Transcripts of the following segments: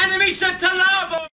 Enemy set to lava!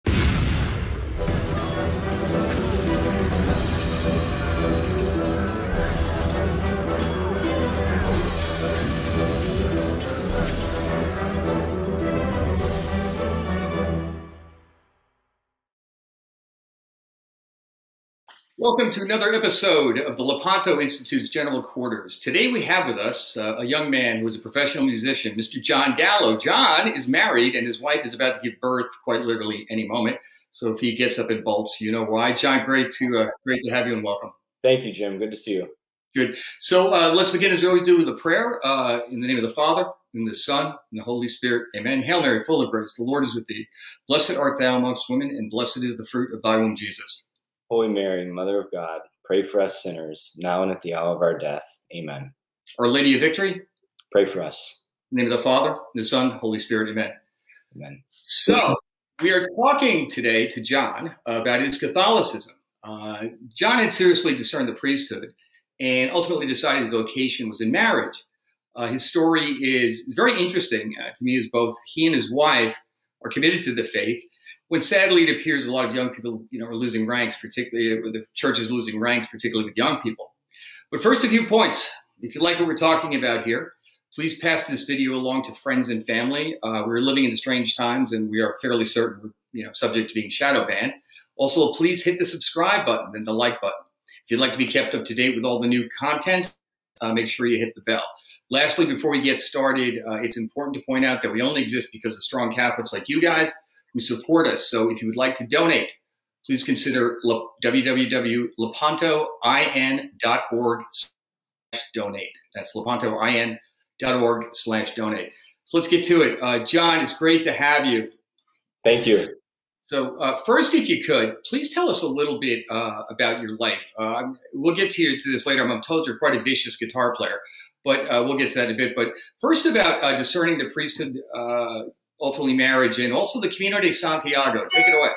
Welcome to another episode of the Lepanto Institute's General Quarters. Today we have with us uh, a young man who is a professional musician, Mr. John Gallo. John is married and his wife is about to give birth quite literally any moment. So if he gets up and bolts, you know why. John, great to uh, great to have you and welcome. Thank you, Jim. Good to see you. Good. So uh, let's begin as we always do with a prayer uh, in the name of the Father, and the Son, and the Holy Spirit. Amen. Hail Mary, full of grace. The Lord is with thee. Blessed art thou amongst women, and blessed is the fruit of thy womb, Jesus. Holy Mary, Mother of God, pray for us sinners, now and at the hour of our death. Amen. Our Lady of Victory. Pray for us. In the name of the Father, the Son, Holy Spirit. Amen. Amen. So we are talking today to John about his Catholicism. Uh, John had seriously discerned the priesthood and ultimately decided his vocation was in marriage. Uh, his story is, is very interesting uh, to me, as both he and his wife are committed to the faith when sadly it appears a lot of young people, you know, are losing ranks, particularly the church is losing ranks, particularly with young people. But first, a few points. If you like what we're talking about here, please pass this video along to friends and family. Uh, we're living in strange times, and we are fairly certain we're, you know, subject to being shadow banned. Also, please hit the subscribe button and the like button. If you'd like to be kept up to date with all the new content, uh, make sure you hit the bell. Lastly, before we get started, uh, it's important to point out that we only exist because of strong Catholics like you guys who support us. So if you would like to donate, please consider www.lepantoin.org donate. That's lepantoin.org slash donate. So let's get to it. Uh, John, it's great to have you. Thank you. So uh, first, if you could, please tell us a little bit uh, about your life. Uh, we'll get to, you, to this later. I'm told you're quite a vicious guitar player, but uh, we'll get to that in a bit. But first, about uh, discerning the priesthood ultimately marriage and also the Camino Santiago. Take it away.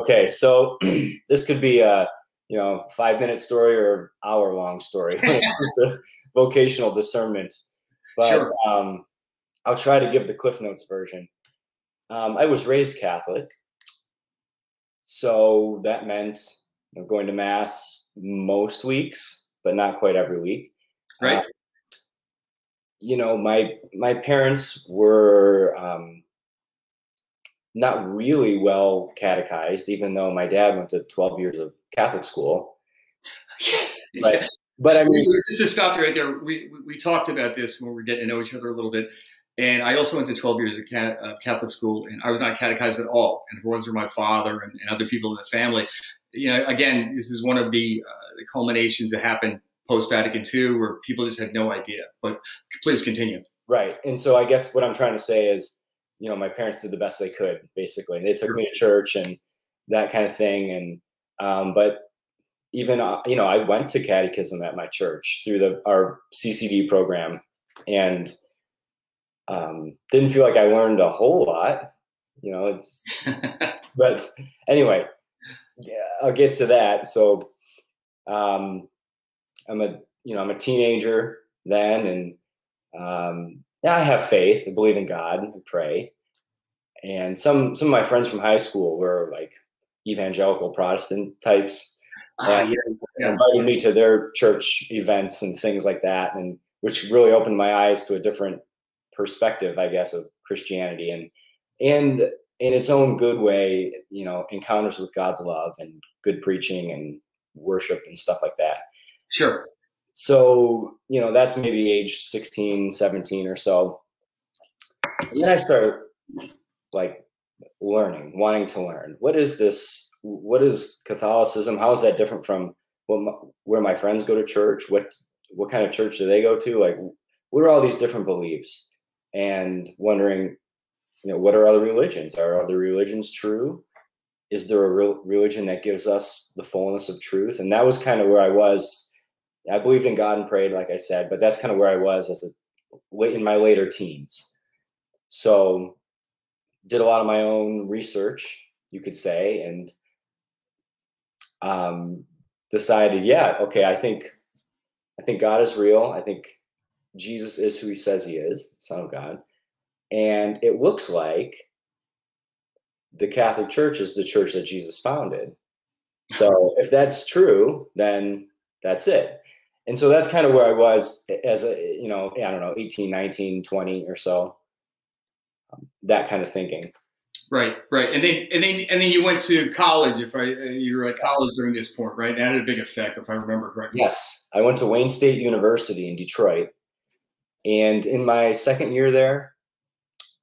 Okay, so this could be a you know five minute story or hour long story. it's a vocational discernment, but Sure. um, I'll try to give the Cliff Notes version. Um, I was raised Catholic, so that meant you know, going to mass most weeks, but not quite every week. Right. Uh, you know, my my parents were um, not really well catechized, even though my dad went to 12 years of Catholic school. But, but I mean, just to stop you right there, we, we, talked about this when we were getting to know each other a little bit. And I also went to 12 years of Catholic school, and I was not catechized at all. And it was for my father and, and, other people in the family. You know, again, this is one of the, uh, the culminations that happened post Vatican II where people just had no idea. But please continue. Right. And so I guess what I'm trying to say is, you know, my parents did the best they could, basically. They took me to church and that kind of thing. And, um, but even, uh, you know, I went to catechism at my church through the, our CCD program and, um, didn't feel like I learned a whole lot, you know, it's, but anyway, yeah, I'll get to that. So, um, I'm a, you know, I'm a teenager then, and um, I have faith. I believe in God and pray. And some some of my friends from high school were like evangelical Protestant types, ah, and yeah, yeah. invited me to their church events and things like that, and which really opened my eyes to a different perspective, I guess, of Christianity and and in its own good way, you know, encounters with God's love and good preaching and worship and stuff like that. Sure. So, you know, that's maybe age 16, 17 or so. And then I start like learning, wanting to learn. What is this? What is Catholicism? How is that different from what my, where my friends go to church? What what kind of church do they go to? Like, what are all these different beliefs? And wondering, you know, what are other religions? Are other religions true? Is there a real religion that gives us the fullness of truth? And that was kind of where I was. I believed in God and prayed, like I said, but that's kind of where I was as a in my later teens. So did a lot of my own research, you could say, and um, decided, yeah, okay, I think I think God is real. I think Jesus is who he says he is, Son of God. And it looks like the Catholic Church is the church that Jesus founded. So if that's true, then that's it. And so that's kind of where I was as a, you know, I don't know, 18, 19, 20 or so, um, that kind of thinking. Right, right, and then and then and then you went to college. If I you were at college during this point, right? That had a big effect, if I remember correctly. Yes, I went to Wayne State University in Detroit, and in my second year there,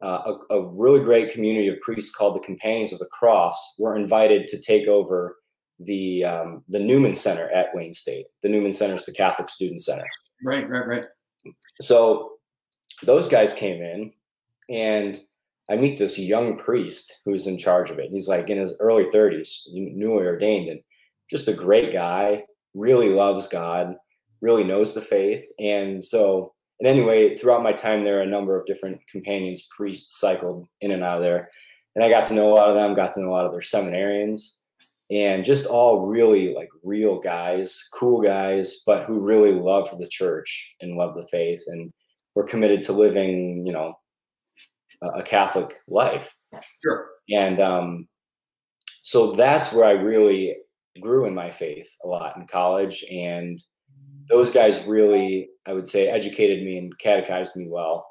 uh, a, a, really great community of priests called the Companions of the Cross were invited to take over the um, the Newman Center at Wayne State. The Newman Center is the Catholic Student Center. Right, right, right. So those guys came in, and I meet this young priest who's in charge of it. He's like in his early 30s, newly ordained, and just a great guy. Really loves God, really knows the faith, and so. And anyway, throughout my time there, are a number of different companions, priests cycled in and out of there. And I got to know a lot of them, got to know a lot of their seminarians and just all really like real guys, cool guys, but who really loved the church and loved the faith and were committed to living, you know, a Catholic life. Sure. And um, so that's where I really grew in my faith a lot in college. And those guys really, I would say, educated me and catechized me well.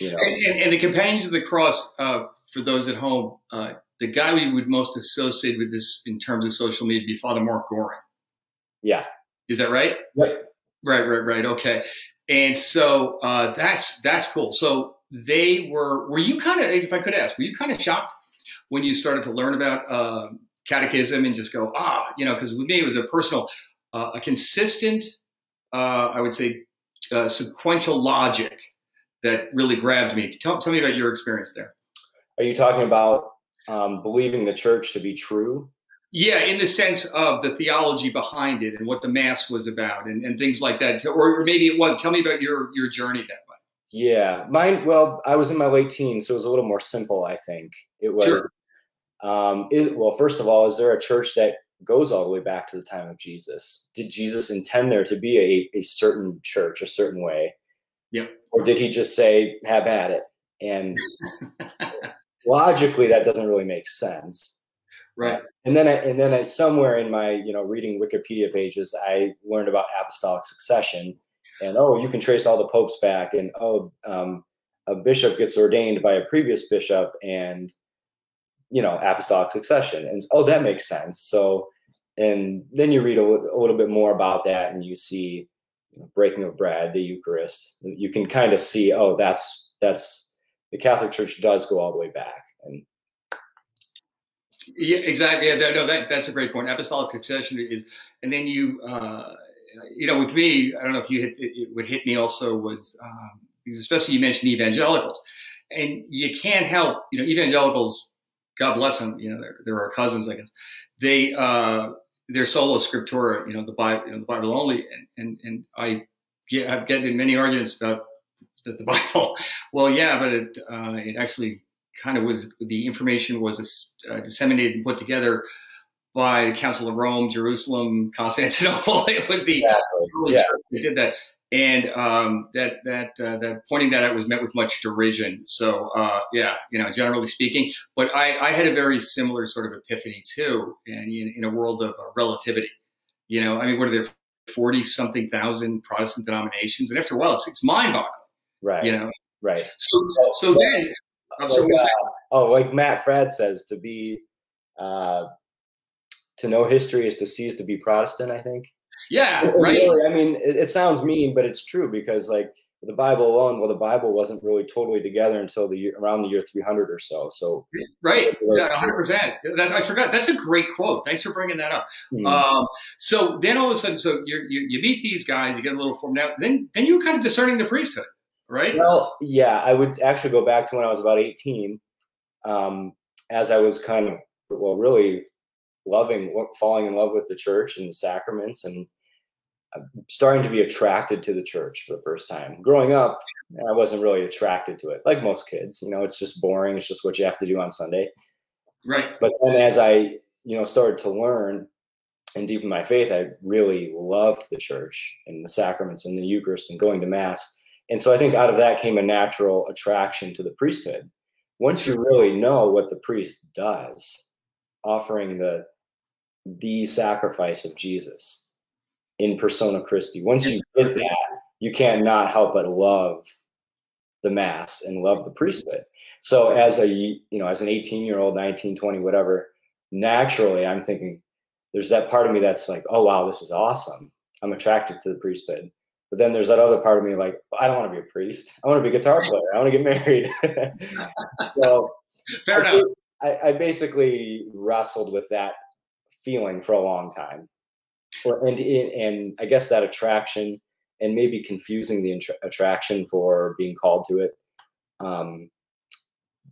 You know, and, and, and the Companions of the Cross, uh, for those at home, uh, the guy we would most associate with this in terms of social media be Father Mark Goring. Yeah. Is that right? Right. Right, right, right. Okay. And so uh, that's that's cool. So they were were you kind of if I could ask, were you kind of shocked when you started to learn about uh, catechism and just go, ah, you know, because with me it was a personal, uh, a consistent, uh, I would say, uh, sequential logic that really grabbed me. Tell, tell me about your experience there. Are you talking about um, believing the church to be true? Yeah, in the sense of the theology behind it and what the mass was about and, and things like that. Or, or maybe it was. Tell me about your your journey that way. Yeah, mine. Well, I was in my late teens, so it was a little more simple. I think it was. Sure. Um, it, well, first of all, is there a church that goes all the way back to the time of Jesus? Did Jesus intend there to be a, a certain church, a certain way? Yep. Or did he just say, "Have at it"? And logically that doesn't really make sense. Right. And then I, and then I, somewhere in my you know reading wikipedia pages i learned about apostolic succession and oh you can trace all the popes back and oh um, a bishop gets ordained by a previous bishop and you know apostolic succession. And oh that makes sense. So and then you read a, a little bit more about that and you see you know, breaking of bread the eucharist. You can kind of see oh that's that's the Catholic Church does go all the way back. And yeah, exactly. Yeah, no, that that's a great point. Apostolic succession is, and then you, uh, you know, with me, I don't know if you hit it would hit me also was, um, especially you mentioned evangelicals, and you can't help, you know, evangelicals. God bless them. You know, they're, they're our cousins, I guess. They uh, they're scriptura. You know, the Bible, you know, the Bible only, and and and I get I've gotten in many arguments about the Bible. Well, yeah, but it uh, it actually kind of was the information was uh, disseminated and put together by the Council of Rome, Jerusalem, Constantinople. it was the exactly. yeah. church that did that, and um, that that uh, that pointing that out was met with much derision. So uh, yeah, you know, generally speaking, but I, I had a very similar sort of epiphany too, and in, in a world of uh, relativity. You know, I mean, what are there? 40 something thousand Protestant denominations. And after a while, it's, it's mind boggling Right. You know. Right. So so then like, uh, oh, like Matt Fradd says, to be uh, to know history is to cease to be Protestant. I think. Yeah. Right. Really, I mean, it, it, sounds mean, but it's true because like the Bible alone, well, the Bible wasn't really totally together until the year around the year 300 or so. So right, yeah, 100. percent I forgot. That's a great quote. Thanks for bringing that up. Mm-hmm. Um, so then all of a sudden, so you you meet these guys, you get a little formed out. Then then you're kind of discerning the priesthood right? Well, yeah, I would actually go back to when I was about 18, um, as I was kind of, well, really loving, falling in love with the church and the sacraments and uh, starting to be attracted to the church for the first time. Growing up, I wasn't really attracted to it, like most kids. You know, it's just boring. It's just what you have to do on Sunday. Right. But then as I, you know, started to learn and deepen my faith, I really loved the church and the sacraments and the Eucharist and going to Mass and so I think out of that came a natural attraction to the priesthood. once you really know what the priest does, offering the the sacrifice of Jesus in persona Christi, once you get that, you can't not help but love the mass and love the priesthood. So as a you know, as an 18 year old, 19, 20, whatever, naturally I'm thinking there's that part of me that's like, oh wow, this is awesome. I'm attracted to the priesthood. But then there's that other part of me like, I don't want to be a priest. I want to be a guitar player. I want to get married. so fair I enough. I, I, basically wrestled with that feeling for a long time. And and I guess that attraction and maybe confusing the attraction for being called to it. Um,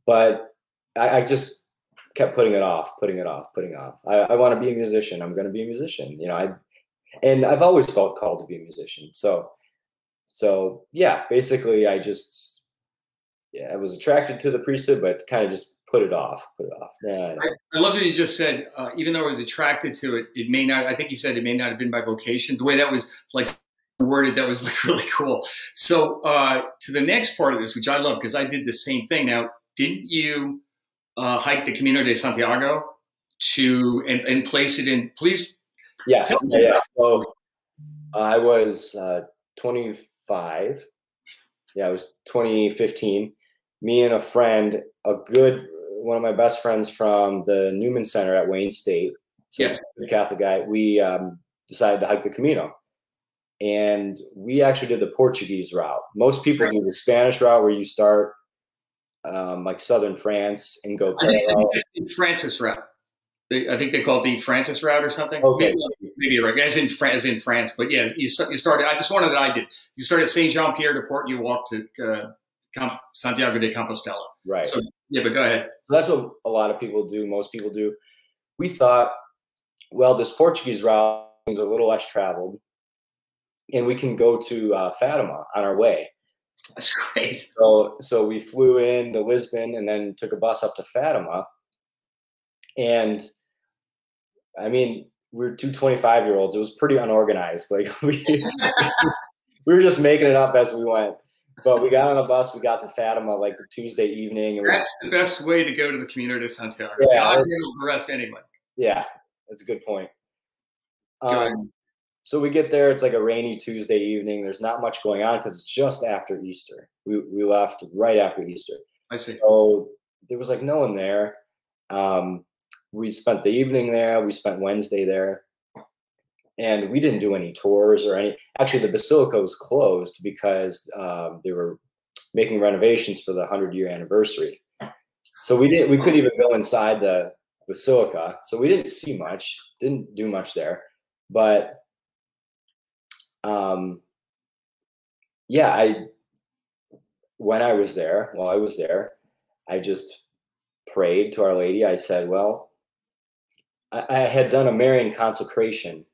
but I, I, just kept putting it off, putting it off, putting it off. I, I want to be a musician. I'm going to be a musician. You know, I and I've always felt called to be a musician. So, so yeah, basically, I just yeah, I was attracted to the priesthood, but kind of just put it off, put it off. Yeah, I, I love that you just said, uh, even though I was attracted to it, it may not. I think you said it may not have been by vocation. The way that was like worded, that was like really cool. So uh, to the next part of this, which I love because I did the same thing. Now, didn't you uh, hike the Camino de Santiago to and, and place it in? Please Yes. Yeah, yeah. So I was uh, 25. Yeah, it was 2015. Me and a friend, a good one of my best friends from the Newman Center at Wayne State, so yes. a Catholic guy, we um, decided to hike the Camino. And we actually did the Portuguese route. Most people do the Spanish route where you start um, like southern France and go parallel. I think the Francis route. I think they call it the Francis route or something. Okay. Maybe, right. As in, as in France, but yeah, you, you started. I just wanted that I did. You started Saint Jean Pied de Port. You walked to uh, Santiago de Compostela. Right. So yeah, but go ahead. So that's what a lot of people do. Most people do. We thought, well, this Portuguese route is a little less traveled, and we can go to uh, Fatima on our way. That's great. So so we flew in to Lisbon and then took a bus up to Fatima and I mean, we are two 25 year olds. It was pretty unorganized. Like we, we were just making it up as we went. But we got on a bus. We got to Fatima like Tuesday evening. That's the best way to go to the Camino de Santiago. Yeah, God the rest anyway. Yeah, that's a good point. Um, so we get there. It's like a rainy Tuesday evening. There's not much going on because it's just after Easter. We we left right after Easter. I see. So there was like no one there. Um, we spent the evening there. We spent Wednesday there, and we didn't do any tours or any. Actually, the basilica was closed because um, they were making renovations for the hundred year anniversary. So we didn't. We couldn't even go inside the basilica. So we didn't see much. Didn't do much there, but um, yeah, I when I was there, while I was there, I just prayed to Our Lady. I said, "Well, I, I had done a Marian consecration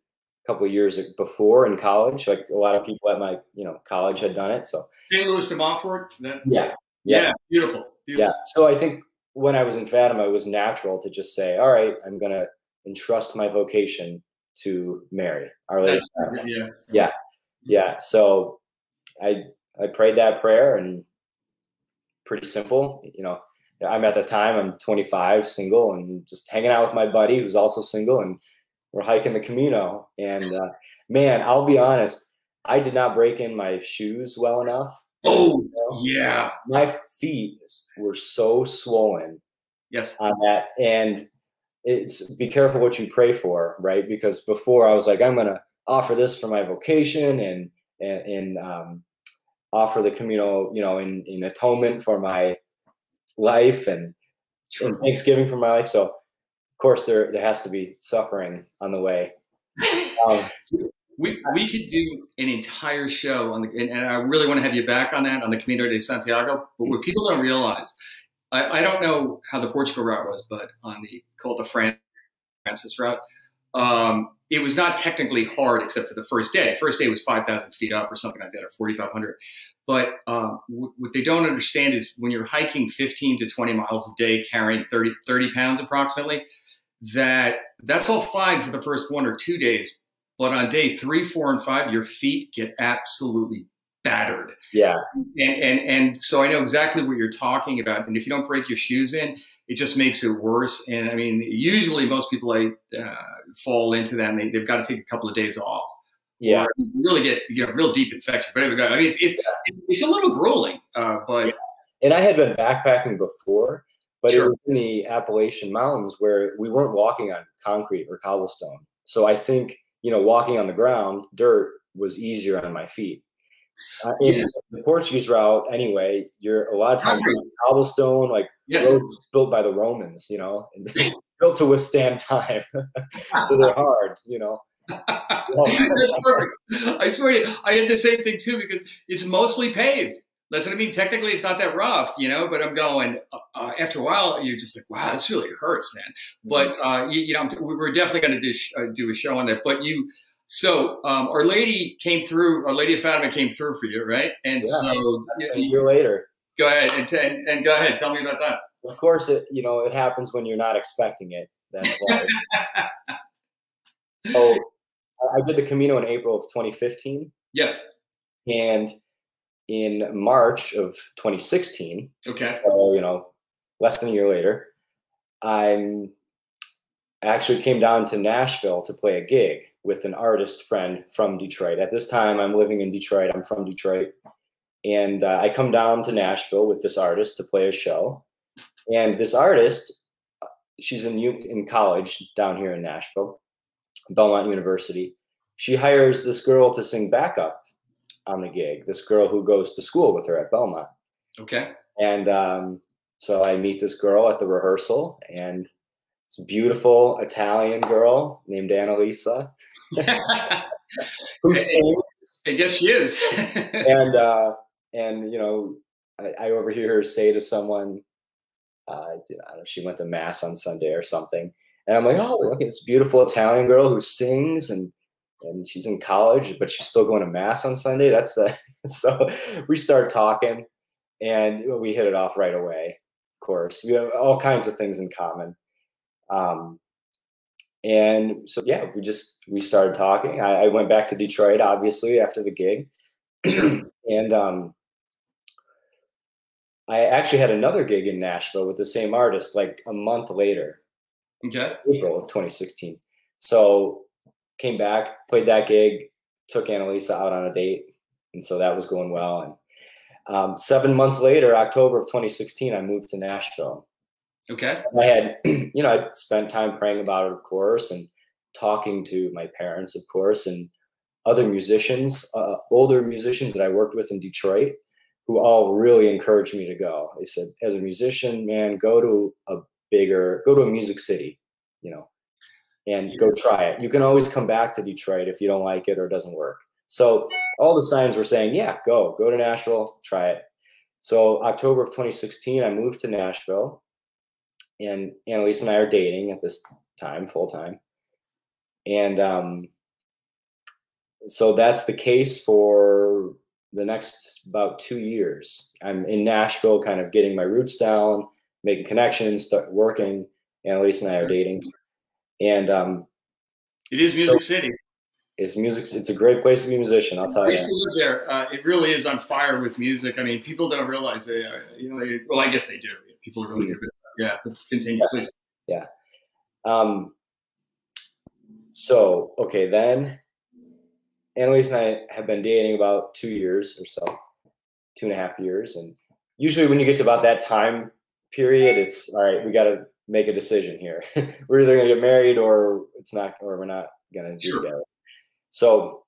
a couple of years before in college. Like a lot of people at my you know college had done it. So St. Louis de Montfort. That, yeah, yeah, yeah, beautiful, beautiful. Yeah. So I think when I was in Fatima, it was natural to just say, "All right, I'm going to entrust my vocation to Mary, Our Lady." Yeah. Yeah. Yeah. So I I prayed that prayer and pretty simple, you know I'm at the time, I'm 25, single, and just hanging out with my buddy who's also single, and we're hiking the Camino. And uh, man, I'll be honest, I did not break in my shoes well enough. Oh, you know? yeah. My feet were so swollen. Yes. On that. And it's be careful what you pray for, right? Because before I was like, I'm going to offer this for my vocation and, and, and um, offer the Camino, you know, in, in atonement for my life and, and Thanksgiving for my life. So, of course, there there has to be suffering on the way. Um, we we could do an entire show on the, and, and, I really want to have you back on that on the Camino de Santiago. But what people don't realize, I, I don't know how the Portugal route was, but on the called the Francis route, um, it was not technically hard except for the first day. First day was 5,000 feet up or something like that, or 4,500. But um, w- what they don't understand is when you're hiking 15 to 20 miles a day, carrying 30, 30 pounds approximately, that that's all fine for the first one or two days. But on day three, four, and five, your feet get absolutely battered. Yeah. And and and so I know exactly what you're talking about. And if you don't break your shoes in, it just makes it worse. And I mean, usually most people like uh, fall into that, and they, they've got to take a couple of days off. Yeah. really get you know real deep infection. But anyway, I mean, it's it's, it's a little grueling, uh, but. Yeah. And I had been backpacking before, but sure. it was in the Appalachian Mountains where we weren't walking on concrete or cobblestone. So I think you know walking on the ground, dirt was easier on my feet. Uh, yes. the Portuguese route, anyway, you're a lot of times cobblestone, like yes. roads built by the Romans, you know, built to withstand time. so they're hard, you know. That's perfect. I swear to you, I had the same thing too because it's mostly paved. Listen, I mean, technically it's not that rough, you know, but I'm going, uh, uh after a while, you're just like, wow, this really hurts, man. But, mm-hmm. uh, you, you, know, we're definitely going to do, uh, do a show on that. But you, so um, Our Lady came through, Our Lady of Fatima came through for you, right? And yeah, so a year later. Go ahead and, and, and, go ahead, tell me about that. Of course, it you know it happens when you're not expecting it. That's why. so I did the Camino in April of 2015. Yes. And in March of 2016. Okay. So you know, less than a year later, I'm actually came down to Nashville to play a gig with an artist friend from Detroit. At this time, I'm living in Detroit. I'm from Detroit. And uh, I come down to Nashville with this artist to play a show. And this artist, she's in, in college down here in Nashville, Belmont University. She hires this girl to sing backup on the gig, this girl who goes to school with her at Belmont. Okay. And um, so I meet this girl at the rehearsal, and it's a beautiful Italian girl named Analisa. who sings. I guess she is. and uh, and you know, I, I, overhear her say to someone, uh, you know, she went to mass on Sunday or something, and I'm like, oh, look, at this beautiful Italian girl who sings and and she's in college, but she's still going to mass on Sunday. That's the so we start talking, and we hit it off right away. Of course, we have all kinds of things in common. Um, and so yeah, we just we started talking. I, I went back to Detroit, obviously, after the gig, and um, I actually had another gig in Nashville with the same artist like a month later. Okay. April of 2016. So came back, played that gig, took Analisa out on a date, and so that was going well. And um, seven months later, October of 2016, I moved to Nashville. Okay. I had, you know, I spent time praying about it, of course, and talking to my parents, of course, and other musicians, uh, older musicians that I worked with in Detroit, who all really encouraged me to go. They said, as a musician, man, go to a bigger, go to a music city, you know, and go try it. You can always come back to Detroit if you don't like it or it doesn't work. So all the signs were saying, yeah, go, go to Nashville, try it. So October of 2016, I moved to Nashville and Annalise and I are dating at this time, full time. And um, so that's the case for the next about two years. I'm in Nashville, kind of getting my roots down, making connections, start working. Annalise and I are dating. And um, it is Music so City. It's music. It's a great place to be a musician. I'll tell I you. to live there. Uh, it really is on fire with music. I mean, people don't realize they, uh, you know, they, well, I guess they do. People are really mm-hmm. Yeah, continue, yeah. please. Yeah. Um, so, okay, then Annalise and I have been dating about two years or so, two and a half years. And usually when you get to about that time period, it's all right, we got to make a decision here. we're either going to get married or it's not, or we're not going to do sure. together. So,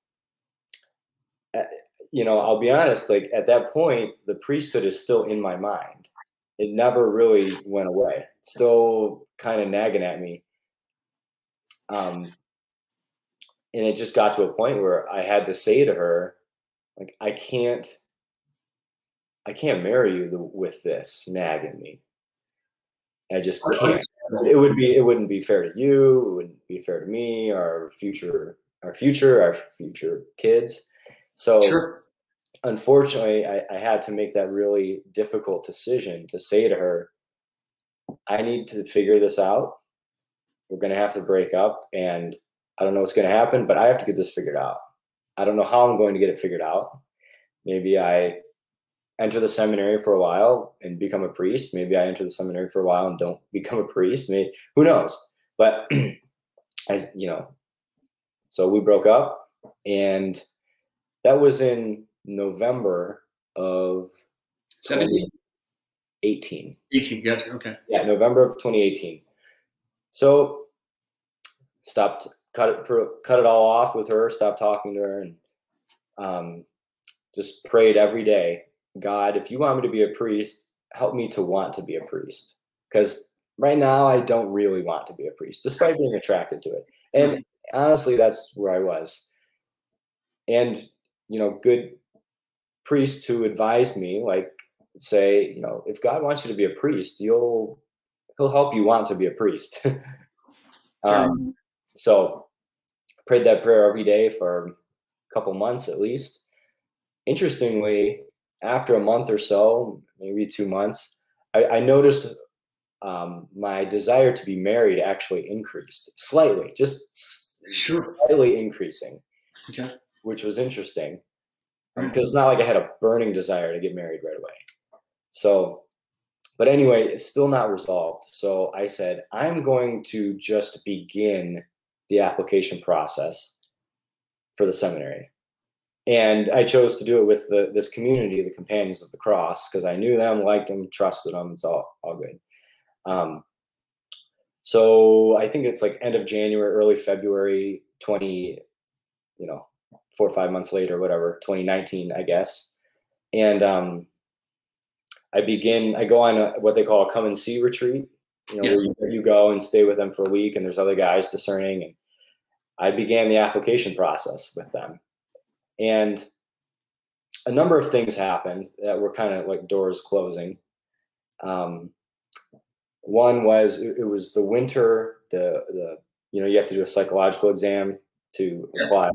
uh, you know, I'll be honest, like at that point, the priesthood is still in my mind it never really went away. Still kind of nagging at me. Um, and it just got to a point where I had to say to her, like, I can't, I can't marry you with this nagging me. I just can't. It would be, it wouldn't be fair to you. It wouldn't be fair to me, our future, our future, our future kids. So sure unfortunately, I, I had to make that really difficult decision to say to her, I need to figure this out. We're going to have to break up, and I don't know what's going to happen, but I have to get this figured out. I don't know how I'm going to get it figured out, maybe I enter the seminary for a while and become a priest. Maybe I enter the seminary for a while and don't become a priest. Maybe who knows? But I, you know, so we broke up, and that was in November of 17? 18. 18, yes, okay. Yeah, November of 2018. So stopped, cut it, cut it all off with her. Stopped talking to her, and um, just prayed every day. God, if you want me to be a priest, help me to want to be a priest. Because right now I don't really want to be a priest, despite being attracted to it. And honestly, that's where I was. And you know, good priests who advised me, like say, you know, if God wants you to be a priest, you'll he'll help you want to be a priest. um, so prayed that prayer every day for a couple months at least. Interestingly, after a month or so, maybe two months, I, I noticed um, my desire to be married actually increased slightly, just sure. slightly increasing. Okay. Which was interesting because it's not like I had a burning desire to get married right away. So, but anyway, it's still not resolved. So I said, I'm going to just begin the application process for the seminary. And I chose to do it with the, this community, the Companions of the Cross, because I knew them, liked them, trusted them. It's all, all good. Um, so I think it's like end of January, early February 20, you know, four or five months later, whatever, 2019, I guess. And um, I begin, I go on a, what they call a come and see retreat, you know, yes. where you, you, go and stay with them for a week and there's other guys discerning. And I began the application process with them. And a number of things happened that were kind of like doors closing. Um, one was it, it, was the winter, the, the, you know, you have to do a psychological exam to yes. apply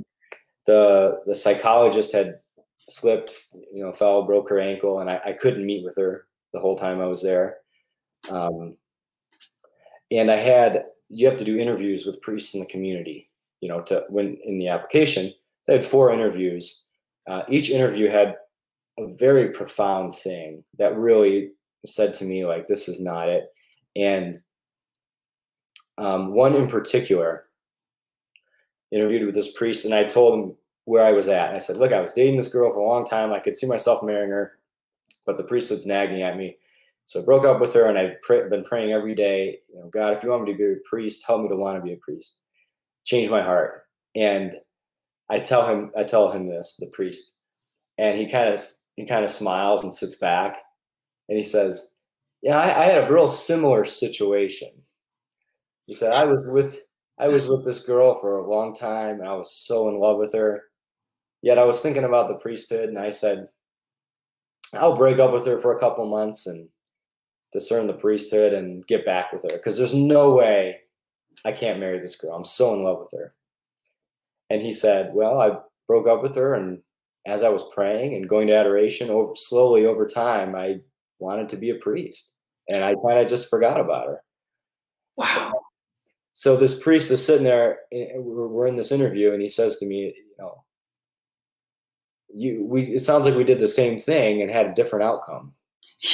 the the psychologist had slipped, you know, fell, broke her ankle, and I, I couldn't meet with her the whole time I was there. Um, and I had you have to do interviews with priests in the community, you know, to when in the application. I had four interviews. Uh, each interview had a very profound thing that really said to me like, "This is not it." And um, one in particular, interviewed with this priest, and I told him where I was at. And I said, "Look, I was dating this girl for a long time. I could see myself marrying her, but the priesthood's nagging at me." So I broke up with her, and I've pray, been praying every day. You know, God, if you want me to be a priest, help me to want to be a priest. Change my heart. And I tell him, I tell him this, the priest, and he kind of he kind of smiles and sits back, and he says, "Yeah, I, I had a real similar situation." He said, "I was with I was with this girl for a long time and I was so in love with her. Yet I was thinking about the priesthood and I said, I'll break up with her for a couple months and discern the priesthood and get back with her because there's no way I can't marry this girl. I'm so in love with her. And he said, Well, I broke up with her and as I was praying and going to adoration over slowly over time, I wanted to be a priest. And I kind of just forgot about her. Wow so this priest is sitting there we're in this interview and he says to me you know you we it sounds like we did the same thing and had a different outcome.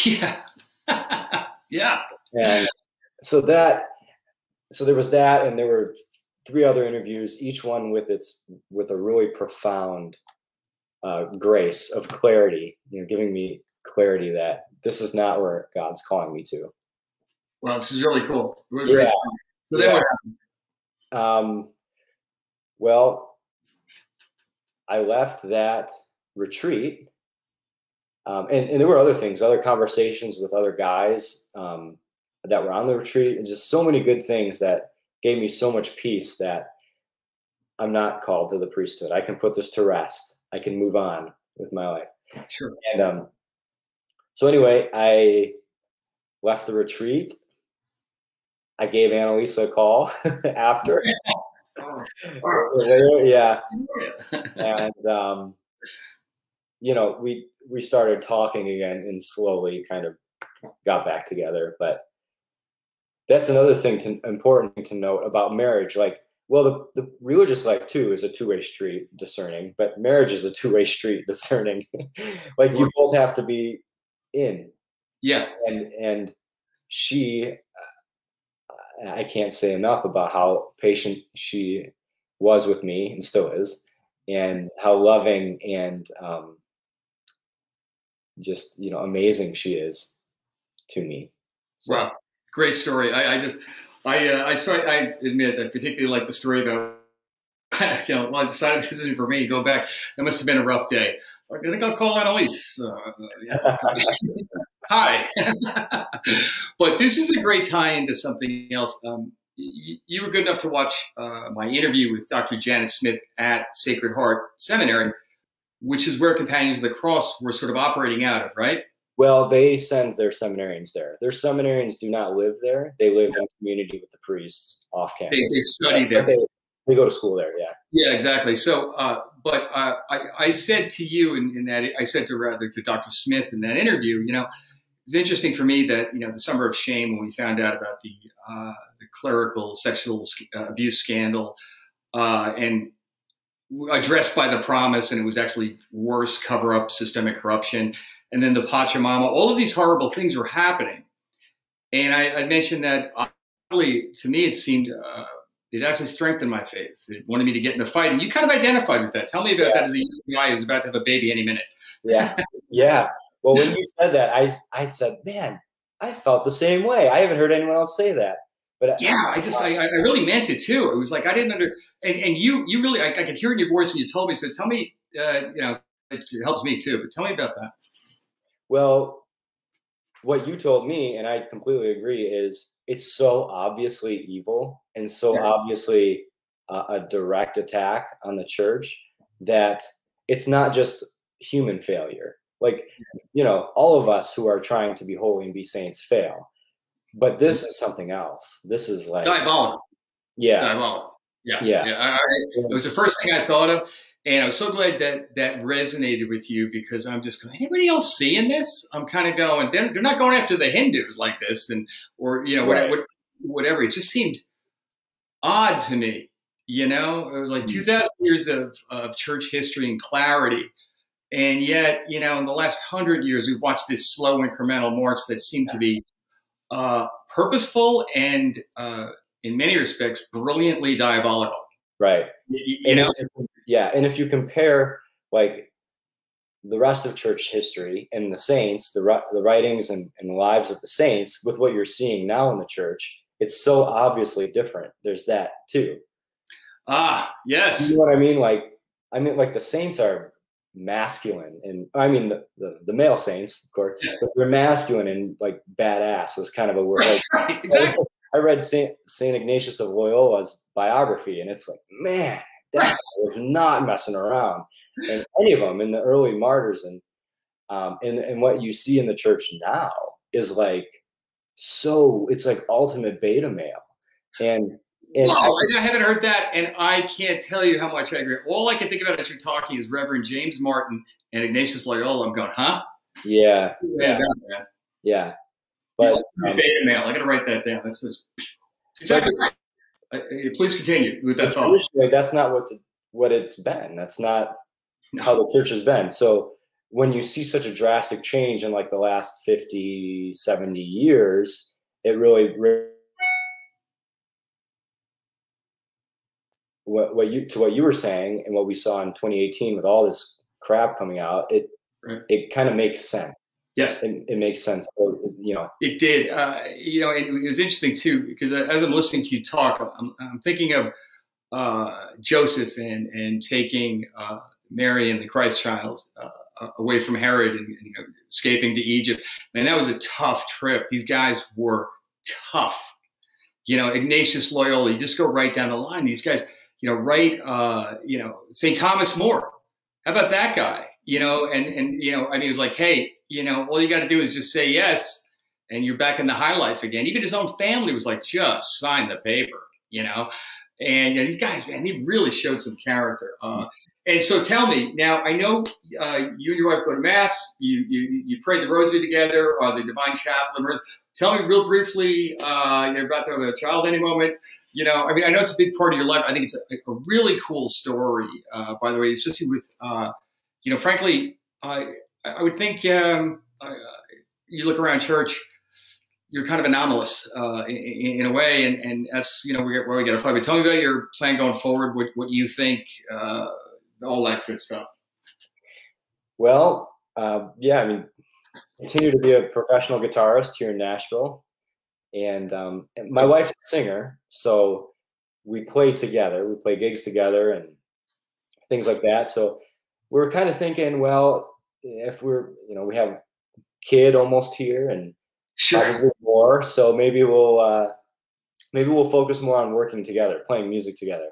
Yeah. Yeah. And so that so there was that and there were three other interviews each one with its with a really profound uh, grace of clarity you know giving me clarity that this is not where god's calling me to. Well this is really cool. Really yeah. So then yeah. what Um, well, I left that retreat, um, and, and there were other things, other conversations with other guys um, that were on the retreat, and just so many good things that gave me so much peace that I'm not called to the priesthood. I can put this to rest. I can move on with my life. Sure. And um, so anyway, I left the retreat I gave Analisa a call after. yeah. and um, you know, we we started talking again and slowly kind of got back together. But that's another thing to important to note about marriage. Like well, the, the religious life too is a two way street, discerning, but marriage is a two way street, discerning. like you both have to be in. Yeah. And and she, I can't say enough about how patient she was with me and still is, and how loving and um, just you know amazing she is to me. So. Wow, great story. I, I just I uh, I start, I admit I particularly like the story about you know, well, I decided this isn't for me. Go back. That must have been a rough day. So I think I'll call Annalise. Uh, yeah. Hi. but this is a great tie into something else. Um, you, you, were good enough to watch uh, my interview with Dr. Janet Smith at Sacred Heart Seminary, which is where Companions of the Cross were sort of operating out of, right? Well, they send their seminarians there. Their seminarians do not live there. They live in community with the priests off campus. They, they study there. They, they, go to school there. Yeah. Yeah, exactly. So, uh, but uh, I, I, said to you in, in, that I said to rather to Dr. Smith in that interview, you know, was interesting for me that you know the summer of shame when we found out about the uh, the clerical sexual uh, abuse scandal uh, and addressed by the promise, and it was actually worse cover up systemic corruption and then the Pachamama. All of these horrible things were happening. And I, I mentioned that oddly, to me, it seemed uh, it actually strengthened my faith. It wanted me to get in the fight. And you kind of identified with that. Tell me about yeah. that as a young guy who's about to have a baby any minute. yeah. Yeah. Well, when you said that, I, I said, man, I felt the same way. I haven't heard anyone else say that. But yeah, I just I, I really meant it too. It was like I didn't under and, and you you really I, I could hear in your voice when you told me. So tell me, uh, you know, it helps me too. But tell me about that. Well, what you told me, and I completely agree, is it's so obviously evil and so yeah. obviously uh, a direct attack on the church that it's not just human failure. Like, you know, all of us who are trying to be holy and be saints fail. But this is something else. This is like diabolical. Yeah. Diabolical. Yeah. Yeah. yeah. I, I, it was the first thing I thought of. And I was so glad that that resonated with you because I'm just going, anybody else seeing this? I'm kind of going, they're, they're not going after the Hindus like this and, or, you know, right. whatever, whatever. It just seemed odd to me, you know, it was like mm-hmm. 2000 years of, of church history and clarity. And yet, you know, in the last hundred years, we've watched this slow incremental march that seemed to be uh, purposeful and, uh, in many respects, brilliantly diabolical. Right. You, you know, yeah, and if you compare like the rest of church history and the saints, the the writings and, and lives of the saints, with what you're seeing now in the church, it's so obviously different. There's that too. Ah, yes. You know what I mean? Like, I mean, like the saints are masculine, and I mean the the, the male saints, of course, but they're masculine and like badass is kind of a word. Right, exactly. I read Saint Saint Ignatius of Loyola's biography, and it's like, man, that was not messing around. And any of them in the early martyrs and um, and and what you see in the church now is like so it's like ultimate beta male. And and I, I, haven't heard that, and I can't tell you how much I agree. All I can think about as you're talking is Reverend James Martin and Ignatius Loyola. I'm going, huh? Yeah, yeah, yeah. yeah. But um, beta male. I got to write that down. That's just exactly right. Please continue with that thought. Like that's not what the, what it's been. That's not no. how the church has been. So when you see such a drastic change in like the last 50, 70 years, it really, what, what you to what you were saying and what we saw in 2018 with all this crap coming out, it right. it kind of makes sense. Yes, it, it makes sense. You know, it did. Uh, you know, it, it, was interesting too because as I'm listening to you talk, I'm, I'm thinking of uh, Joseph and and taking uh, Mary and the Christ child uh, away from Herod and, and you know, escaping to Egypt. Man, that was a tough trip. These guys were tough. You know, Ignatius Loyola. You just go right down the line. These guys. You know, write, Uh, you know, St. Thomas More. How about that guy? You know, and and you know, I mean, it was like, hey, you know, all you got to do is just say yes, and you're back in the high life again. Even his own family was like, just sign the paper, you know. And you know, these guys, man, they really showed some character. Uh, and so, tell me now. I know uh, you and your wife go to mass. You you you pray the rosary together, or the Divine Chaplet. Tell me real briefly. Uh, you're about to have a child any moment. You know, I mean, I know it's a big part of your life. I think it's a, a really cool story, uh, by the way, especially with, uh, you know, frankly, I, I would think um, uh, you look around church, you're kind of anomalous uh, in, in, a way, and, and that's you know where we get a fight. But tell me about your plan going forward. What what you think, uh, all that good stuff. Well, uh, yeah, I mean, continue to be a professional guitarist here in Nashville, and, um, my wife's a singer, so we play together. We play gigs together and things like that. So we're kind of thinking, well, if we're you know we have kid almost here and sure. more, so maybe we'll uh, maybe we'll focus more on working together, playing music together.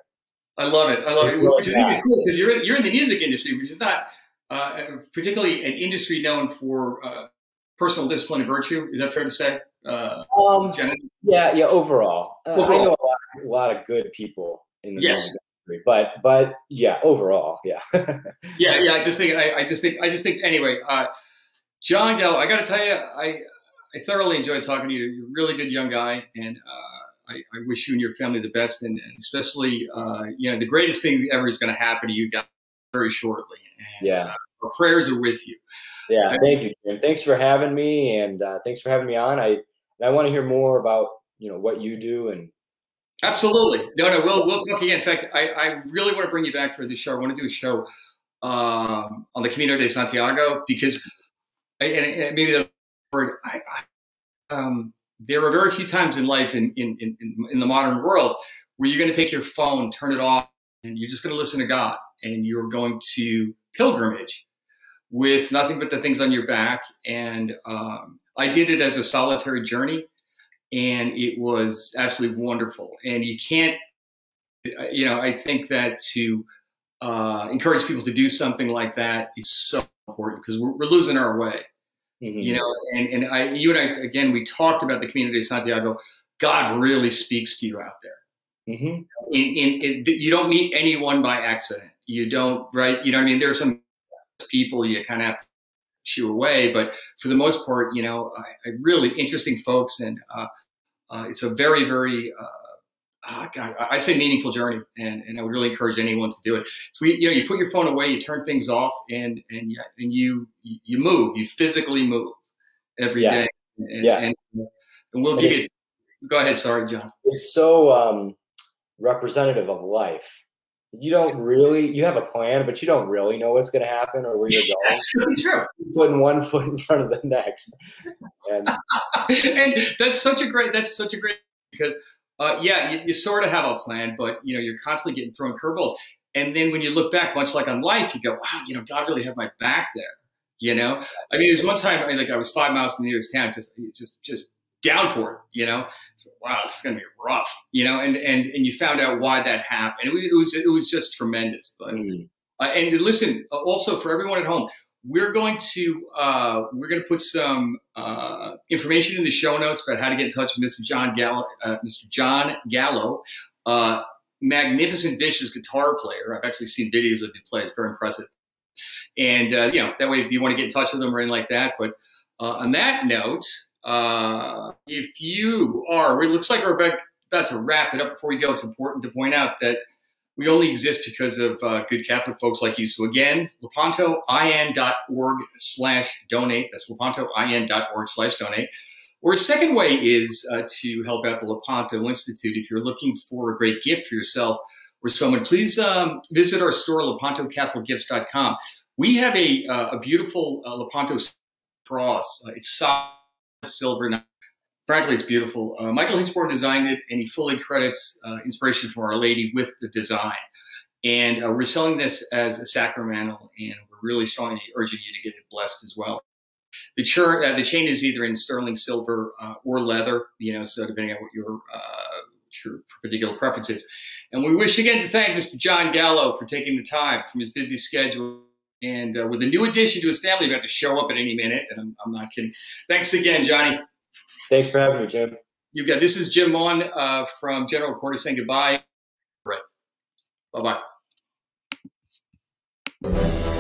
I love it. I love it, which is even cool because you're in, you're in the music industry, which is not uh, particularly an industry known for uh, personal discipline and virtue. Is that fair to say? Uh, um, yeah, yeah. Overall, overall. I know a lot, a lot, of good people in the yes. industry, but but yeah, overall, yeah. yeah, yeah. I just think I, I, just think I just think anyway. Uh, John Gallo, I got to tell you, I I thoroughly enjoyed talking to you. You're a really good young guy, and uh, I, I, wish you and your family the best, and, and especially uh, you know the greatest thing ever is going to happen to you guys very shortly. And, yeah, uh, our prayers are with you. Yeah, thank you, Jim. Thanks for having me, and uh, thanks for having me on. I I want to hear more about you know what you do and. Absolutely. No, no, we'll we'll talk again. In fact, I, I really want to bring you back for the show. I want to do a show um, on the Camino de Santiago because, and, and maybe the word I, I, um, there are very few times in life in, in, in, in the modern world where you're going to take your phone, turn it off, and you're just going to listen to God and you're going to pilgrimage with nothing but the things on your back. And um, I did it as a solitary journey, and it was absolutely wonderful. And you can't, you know, I think that to uh, encourage people to do something like that is so important because we're, we're, losing our way. Mm-hmm. You know, and, and I, you and I, again, we talked about the Camino de Santiago. God really speaks to you out there. Mm-hmm. In, in, in, you don't meet anyone by accident. You don't, right? You know, I mean, there's some people you kind of have to shoo away, but for the most part, you know, I, I really interesting folks, and uh, uh, it's a very, very uh, uh God, I say meaningful journey, and, and I would really encourage anyone to do it. So we, you know, you put your phone away, you turn things off, and and you, and you you move, you physically move every yeah. day. And, yeah, and, and we'll give you. Go ahead, sorry, John. It's so um, representative of life you don't really you have a plan, but you don't really know what's going to happen or where you're going. That's really true. You're putting one foot in front of the next, and, and that's such a great. That's such a great because uh, yeah, you, you, sort of have a plan, but you know you're constantly getting thrown curveballs. And then when you look back, much like on life, you go, wow, you know, God really had my back there. You know, I mean, there's one time I mean, like I was five miles from the nearest town, just just just downpour. You know, so, wow, this is going to be rough, you know, and, and, and you found out why that happened. It was, it was, it was just tremendous. But, mm. uh, and listen, uh, also for everyone at home, we're going to, uh, we're going to put some, uh, information in the show notes about how to get in touch with Mr. John Gallo, uh, Mr. John Gallo, uh, magnificent, vicious guitar player. I've actually seen videos of him play. It's very impressive. And, you know, that way, if you want to get in touch with him or anything like that. But on that note, uh, if you are, it looks like we're about, to wrap it up before we go. It's important to point out that we only exist because of uh, good Catholic folks like you. So again, lepantoin.org slash donate. That's lepantoin.org slash donate. Or a second way is uh, to help out the Lepanto Institute. If you're looking for a great gift for yourself or someone, please um, visit our store, lepantocatholicgifts.com. We have a, uh, a beautiful uh, Lepanto cross. It's solid silver. Frankly, it's beautiful. Uh, Michael Hichborn designed it, and he fully credits uh, inspiration from Our Lady with the design. And uh, we're selling this as a sacramental, and we're really strongly urging you to get it blessed as well. The, chur- uh, the chain is either in sterling silver uh, or leather, you know, so depending on what your, uh, your particular preference is. And we wish again to thank Mr. John Gallo for taking the time from his busy schedule and uh, with a new addition to his family, about to show up at any minute. And I'm, I'm, not kidding. Thanks again, Johnny. Thanks for having me, Jim. You got this is Jim Maughan uh, from General Quarter saying goodbye. Right. Bye bye.